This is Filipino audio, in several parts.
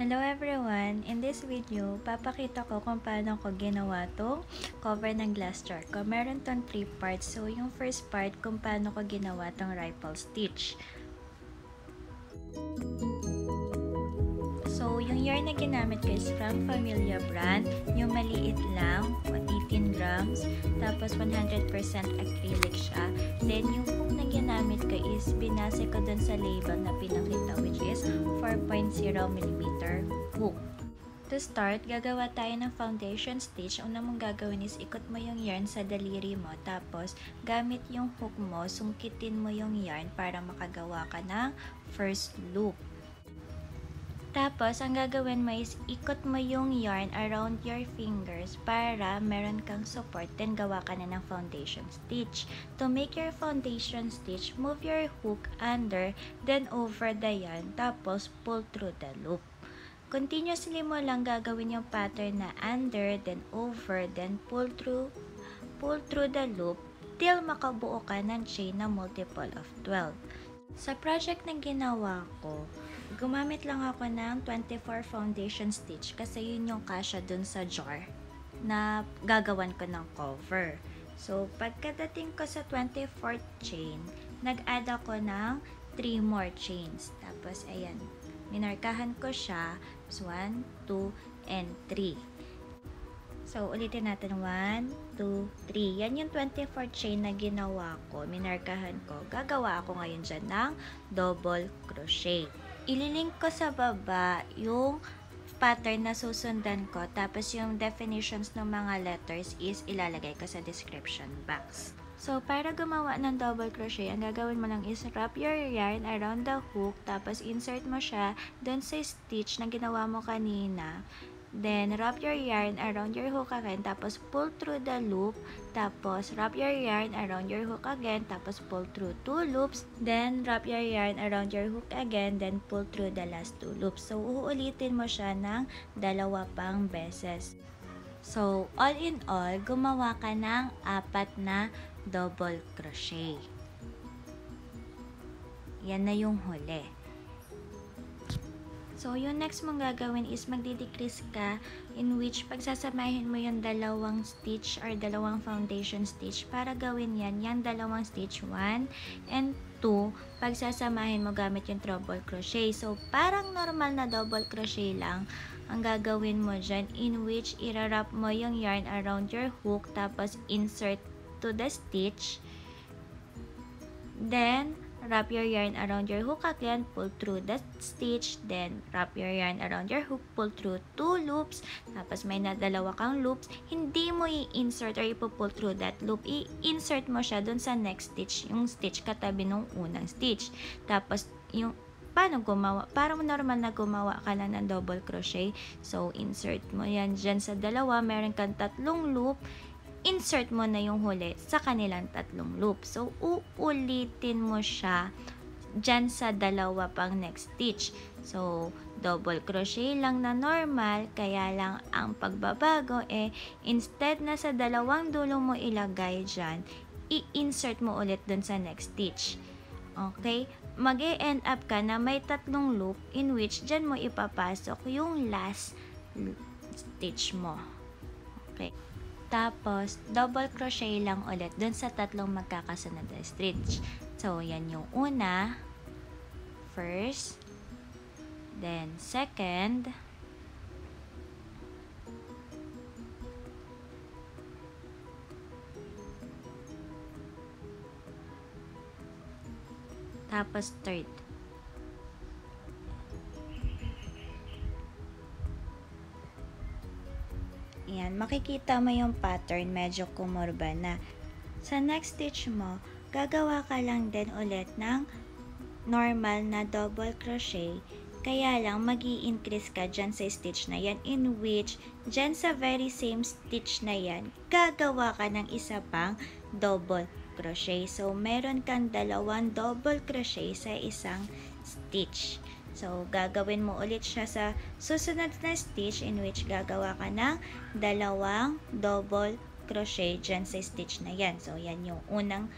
Hello everyone! In this video, papakita ko kung paano ko ginawa to cover ng glass jar ko. Meron tong 3 parts. So, yung first part, kung paano ko ginawa tong rifle stitch. So, yung yarn na ginamit ko is from Familia brand. Yung maliit lang, 18 grams. Tapos, 100% acrylic siya. Then, yung hook na ginamit ko is binase ko dun sa label na pinakita which is 4.0mm hook. To start, gagawa tayo ng foundation stitch. Una mong gagawin is ikot mo yung yarn sa daliri mo. Tapos, gamit yung hook mo, sungkitin mo yung yarn para makagawa ka ng first loop. Tapos, ang gagawin mo is ikot mo yung yarn around your fingers para meron kang support. Then, gawa ka na ng foundation stitch. To make your foundation stitch, move your hook under, then over the yarn. Tapos, pull through the loop. Continuously mo lang gagawin yung pattern na under, then over, then pull through, pull through the loop till makabuo ka ng chain na multiple of 12. Sa project na ginawa ko, gumamit lang ako ng 24 foundation stitch kasi yun yung kasya dun sa jar na gagawan ko ng cover. So, pagkadating ko sa 24th chain, nag-add ako ng 3 more chains. Tapos, ayan, minarkahan ko siya. So, 1, 2, and 3. So, ulitin natin. 1, 2, 3. Yan yung 24 chain na ginawa ko. Minarkahan ko. Gagawa ako ngayon dyan ng double crochet. Ililink ko sa baba yung pattern na susundan ko. Tapos yung definitions ng mga letters is ilalagay ko sa description box. So, para gumawa ng double crochet, ang gagawin mo lang is wrap your yarn around the hook, tapos insert mo siya dun sa stitch na ginawa mo kanina. Then, wrap your yarn around your hook again, tapos pull through the loop, tapos wrap your yarn around your hook again, tapos pull through two loops, then wrap your yarn around your hook again, then pull through the last two loops. So, uulitin mo siya ng dalawa pang beses. So, all in all, gumawa ka ng apat na double crochet. Yan na yung huli. So, yung next mong gagawin is magdi-decrease ka in which pagsasamahin mo yung dalawang stitch or dalawang foundation stitch para gawin yan, yung dalawang stitch 1 and 2, pagsasamahin mo gamit yung double crochet. So, parang normal na double crochet lang ang gagawin mo dyan in which irarap mo yung yarn around your hook tapos insert to the stitch. Then, wrap your yarn around your hook again, pull through the stitch, then wrap your yarn around your hook, pull through two loops, tapos may nadalawa kang loops, hindi mo i-insert or ipo-pull through that loop, i-insert mo siya dun sa next stitch, yung stitch katabi nung unang stitch. Tapos, yung paano gumawa? Para mo normal na gumawa ka lang ng double crochet. So, insert mo yan dyan sa dalawa. Meron kang tatlong loop insert mo na yung huli sa kanilang tatlong loop. So, uulitin mo siya dyan sa dalawa pang next stitch. So, double crochet lang na normal, kaya lang ang pagbabago eh, instead na sa dalawang dulo mo ilagay dyan, i-insert mo ulit dun sa next stitch. Okay? mag -e end up ka na may tatlong loop in which dyan mo ipapasok yung last stitch mo. Okay? Tapos, double crochet lang ulit dun sa tatlong magkakasunod na stitch. So, yan yung una, first, then second, tapos third. Ayan, makikita mo yung pattern, medyo kumurba na. Sa next stitch mo, gagawa ka lang din ulit ng normal na double crochet. Kaya lang, mag increase ka dyan sa stitch na yan in which, dyan sa very same stitch na yan, gagawa ka ng isa pang double crochet. So, meron kang dalawang double crochet sa isang stitch. So, gagawin mo ulit siya sa susunod na stitch in which gagawa ka ng dalawang double crochet dyan sa stitch na yan. So, yan yung unang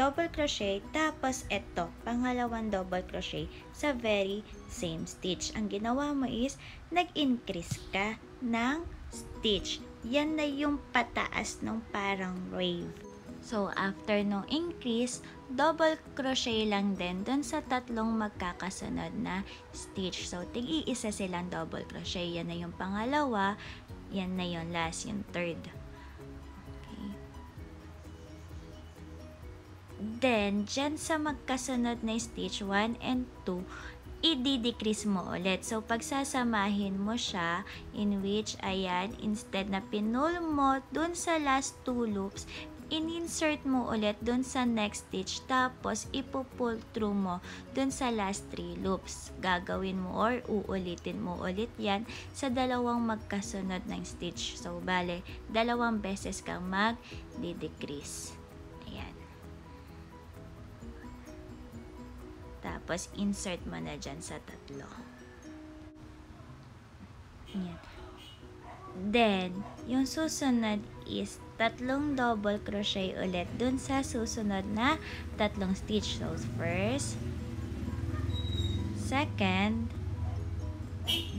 double crochet, tapos eto, pangalawang double crochet sa very same stitch. Ang ginawa mo is, nag-increase ka ng stitch. Yan na yung pataas ng parang wave. So, after nung increase, double crochet lang din dun sa tatlong magkakasunod na stitch. So, tig-iisa silang double crochet. Yan na yung pangalawa, yan na yung last, yung third. Okay. Then, dyan sa magkasunod na stitch 1 and 2, i-decrease mo ulit. So, pagsasamahin mo siya, in which, ayan, instead na pinul mo dun sa last two loops, in-insert mo ulit dun sa next stitch, tapos ipupull through mo dun sa last three loops. Gagawin mo or uulitin mo ulit yan sa dalawang magkasunod ng stitch. So, bale, dalawang beses kang mag-decrease. Ayan. Tapos, insert mo na dyan sa tatlo. Ayan. Then, yung susunod is tatlong double crochet ulit dun sa susunod na tatlong stitch. So, first, second,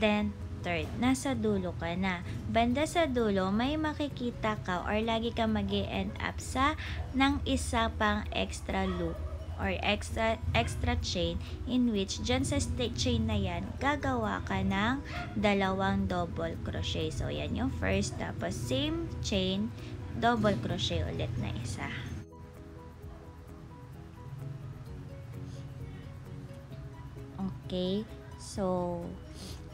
then third. Nasa dulo ka na. Banda sa dulo, may makikita ka or lagi ka mag end up sa ng isa pang extra loop or extra extra chain in which dyan sa stick chain na yan gagawa ka ng dalawang double crochet. So yan yung first. Tapos same chain double crochet ulit na isa. Okay. So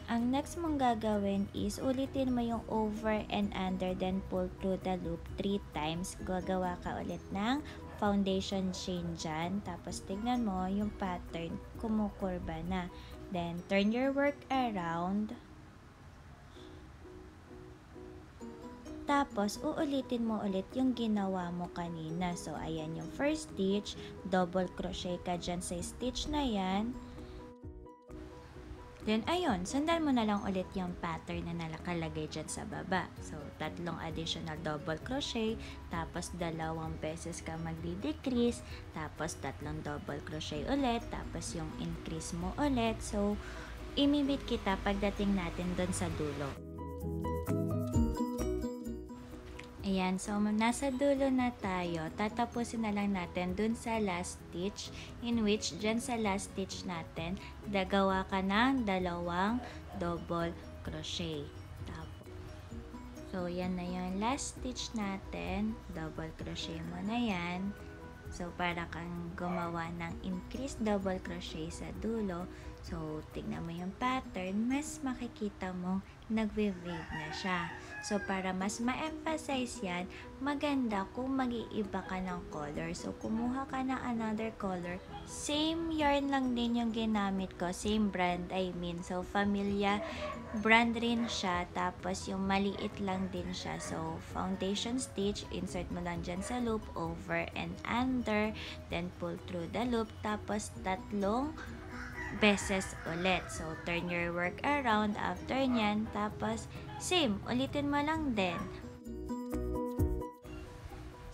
ang next mong gagawin is ulitin mo yung over and under then pull through the loop 3 times. Gagawa ka ulit ng foundation chain dyan. Tapos tignan mo yung pattern kumukurba na. Then turn your work around. Tapos, uulitin mo ulit yung ginawa mo kanina. So, ayan yung first stitch. Double crochet ka dyan sa stitch na yan. Then, ayun, sundan mo na lang ulit yung pattern na nakalagay dyan sa baba. So, tatlong additional double crochet, tapos dalawang beses ka magdi-decrease, tapos tatlong double crochet ulit, tapos yung increase mo ulit. So, imimit kita pagdating natin doon sa dulo. Ayan, so nasa dulo na tayo. Tatapusin na lang natin dun sa last stitch in which dyan sa last stitch natin, dagawa ka ng dalawang double crochet. Tapos, so, yan na yung last stitch natin. Double crochet mo na yan. So, para kang gumawa ng increased double crochet sa dulo. So, tignan mo yung pattern, mas makikita mo nagwe-wave na siya. So, para mas ma-emphasize yan, maganda kung mag-iiba ka ng color. So, kumuha ka ng another color. Same yarn lang din yung ginamit ko. Same brand, I mean. So, Familia brand rin siya. Tapos, yung maliit lang din siya. So, foundation stitch, insert mo lang dyan sa loop, over and under. Then, pull through the loop. Tapos, tatlong beses ulit. So, turn your work around after nyan. Tapos, same, ulitin mo lang din.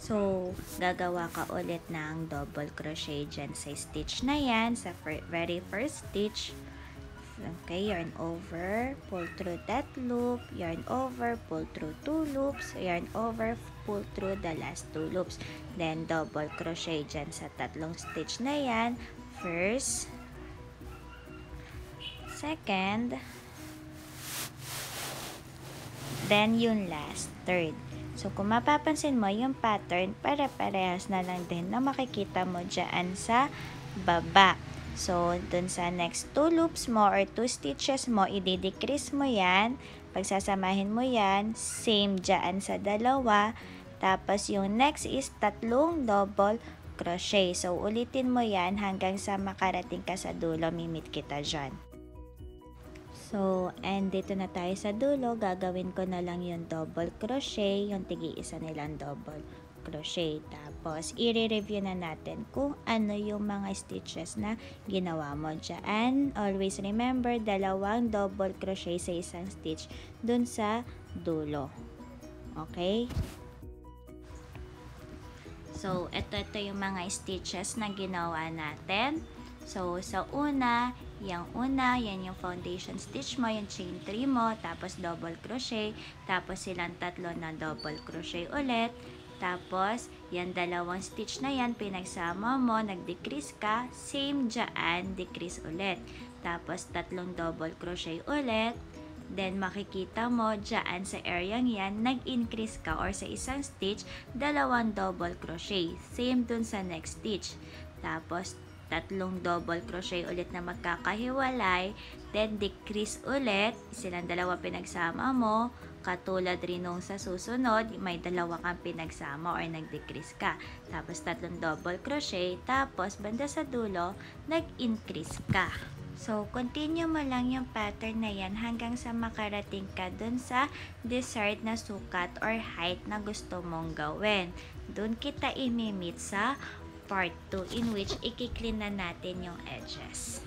So, gagawa ka ulit ng double crochet dyan sa stitch na yan, sa very first stitch. Okay, yarn over, pull through that loop, yarn over, pull through two loops, yarn over, pull through the last two loops. Then, double crochet dyan sa tatlong stitch na yan. First, second, then yung last, third. So, kung mapapansin mo, yung pattern, pare-parehas na lang din na makikita mo dyan sa baba. So, dun sa next two loops mo or two stitches mo, i-decrease mo yan. Pagsasamahin mo yan, same dyan sa dalawa. Tapos, yung next is tatlong double crochet. So, ulitin mo yan hanggang sa makarating ka sa dulo, mimit kita dyan. So, and dito na tayo sa dulo, gagawin ko na lang yung double crochet, yung tigi-isa nilang double crochet. Tapos, i-review na natin kung ano yung mga stitches na ginawa mo dyan. Always remember, dalawang double crochet sa isang stitch dun sa dulo. Okay? So, ito, ito yung mga stitches na ginawa natin. So, sa una, yung una, yan yung foundation stitch mo, yung chain 3 mo, tapos double crochet, tapos silang tatlo na double crochet ulit, tapos, yan dalawang stitch na yan, pinagsama mo, nag-decrease ka, same dyan, decrease ulit. Tapos, tatlong double crochet ulit, Then, makikita mo dyan sa area yan, nag-increase ka or sa isang stitch, dalawang double crochet. Same dun sa next stitch. Tapos, tatlong double crochet ulit na magkakahiwalay, then decrease ulit, silang dalawa pinagsama mo, katulad rin nung sa susunod, may dalawa kang pinagsama or nag-decrease ka. Tapos tatlong double crochet, tapos banda sa dulo, nag-increase ka. So, continue mo lang yung pattern na yan hanggang sa makarating ka dun sa desired na sukat or height na gusto mong gawin. Dun kita imimit sa part 2 in which ikiklin na natin yung edges.